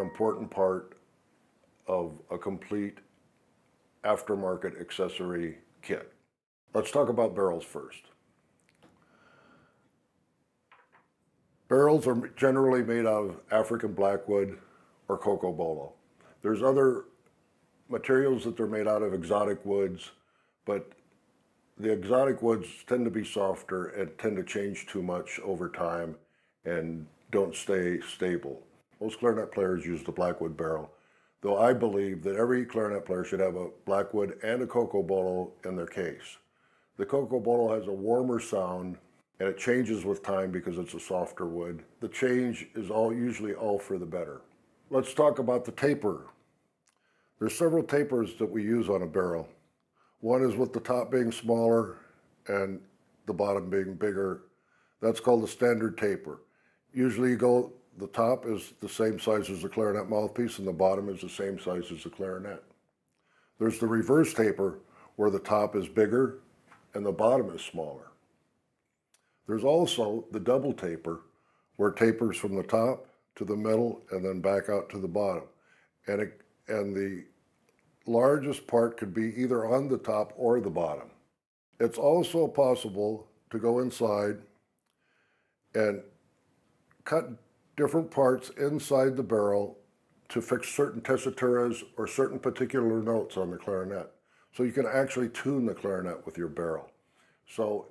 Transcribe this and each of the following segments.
important part of a complete aftermarket accessory kit. Let's talk about barrels first. Barrels are generally made out of African blackwood or cocobolo. There's other materials that they're made out of, exotic woods, but the exotic woods tend to be softer and tend to change too much over time and don't stay stable. Most clarinet players use the blackwood barrel, though I believe that every clarinet player should have a blackwood and a cocobolo in their case. The cocobolo has a warmer sound and it changes with time because it's a softer wood. The change is all usually all for the better. Let's talk about the taper. There's several tapers that we use on a barrel. One is with the top being smaller and the bottom being bigger. That's called the standard taper. Usually you go, the top is the same size as the clarinet mouthpiece and the bottom is the same size as the clarinet. There's the reverse taper where the top is bigger and the bottom is smaller. There's also the double taper where it tapers from the top to the middle and then back out to the bottom. And, it, and the largest part could be either on the top or the bottom. It's also possible to go inside and cut different parts inside the barrel to fix certain tessituras or certain particular notes on the clarinet. So you can actually tune the clarinet with your barrel. So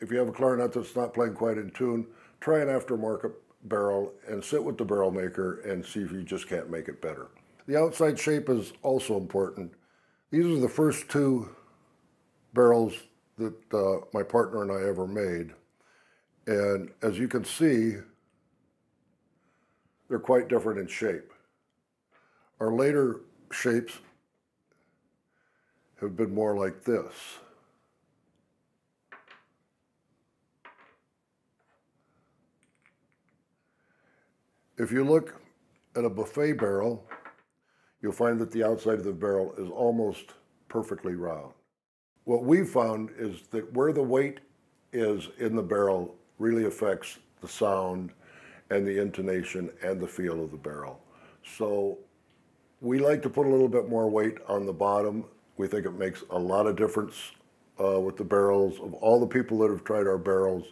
if you have a clarinet that's not playing quite in tune, try an aftermarket barrel and sit with the barrel maker and see if you just can't make it better. The outside shape is also important. These are the first two barrels that uh, my partner and I ever made. And as you can see, they're quite different in shape. Our later shapes have been more like this. If you look at a Buffet barrel, you'll find that the outside of the barrel is almost perfectly round. What we've found is that where the weight is in the barrel really affects the sound and the intonation and the feel of the barrel. So we like to put a little bit more weight on the bottom. We think it makes a lot of difference uh, with the barrels. Of all the people that have tried our barrels,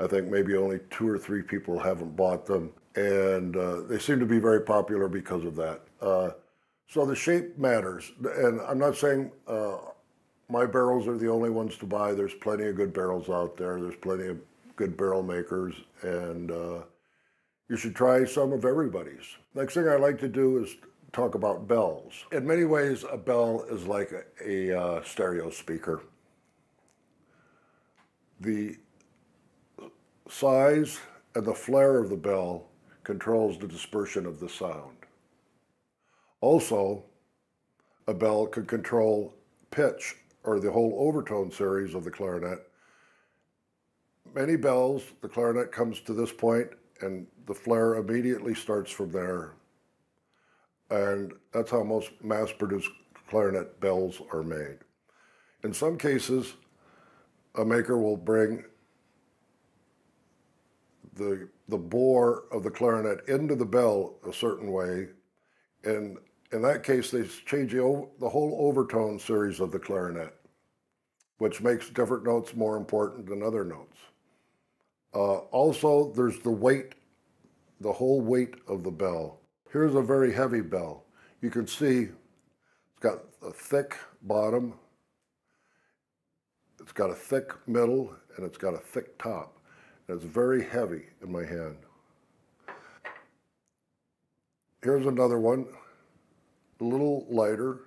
I think maybe only two or three people haven't bought them. And uh, they seem to be very popular because of that. Uh, so the shape matters. And I'm not saying uh, my barrels are the only ones to buy. There's plenty of good barrels out there. There's plenty of good barrel makers. And uh, you should try some of everybody's. Next thing I like to do is talk about bells. In many ways, a bell is like a, a uh, stereo speaker. The size and the flare of the bell controls the dispersion of the sound. Also, a bell can control pitch or the whole overtone series of the clarinet. Many bells, the clarinet comes to this point and the flare immediately starts from there. And that's how most mass-produced clarinet bells are made. In some cases, a maker will bring the, the bore of the clarinet into the bell a certain way, and in that case, they change the, the whole overtone series of the clarinet, which makes different notes more important than other notes. Uh, also, there's the weight, the whole weight of the bell. Here's a very heavy bell. You can see it's got a thick bottom, it's got a thick middle, and it's got a thick top. And it's very heavy in my hand. Here's another one, a little lighter.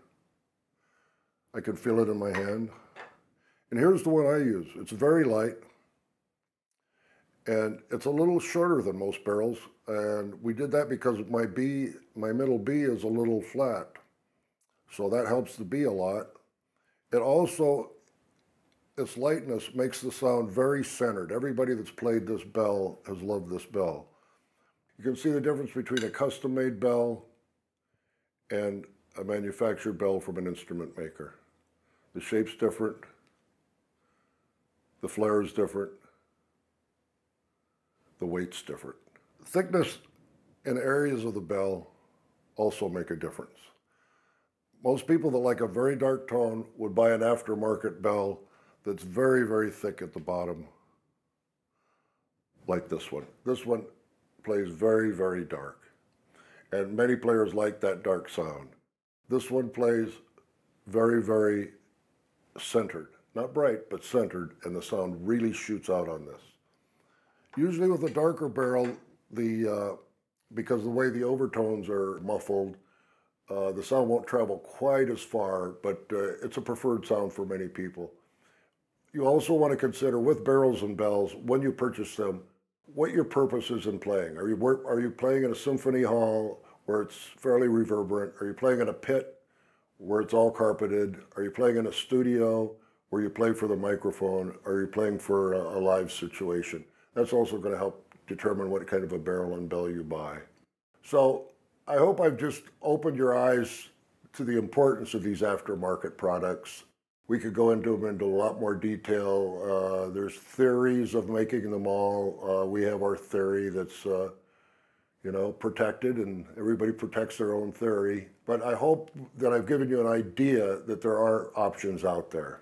I can feel it in my hand. And here's the one I use. It's very light. And it's a little shorter than most barrels. And we did that because my B, my middle B is a little flat. So that helps the B a lot. It also, its lightness makes the sound very centered. Everybody that's played this bell has loved this bell. You can see the difference between a custom-made bell and a manufactured bell from an instrument maker. The shape's different. The flare is different the weight's different. Thickness in areas of the bell also make a difference. Most people that like a very dark tone would buy an aftermarket bell that's very, very thick at the bottom, like this one. This one plays very, very dark. And many players like that dark sound. This one plays very, very centered. Not bright, but centered, and the sound really shoots out on this. Usually with a darker barrel, the uh, because the way the overtones are muffled, uh, the sound won't travel quite as far, but uh, it's a preferred sound for many people. You also want to consider with barrels and bells, when you purchase them, what your purpose is in playing. Are you, are you playing in a symphony hall where it's fairly reverberant? Are you playing in a pit where it's all carpeted? Are you playing in a studio where you play for the microphone? Are you playing for a, a live situation? That's also going to help determine what kind of a barrel and bell you buy. So I hope I've just opened your eyes to the importance of these aftermarket products. We could go into them into a lot more detail. Uh, there's theories of making them all. Uh, we have our theory that's, uh, you know, protected, and everybody protects their own theory. But I hope that I've given you an idea that there are options out there.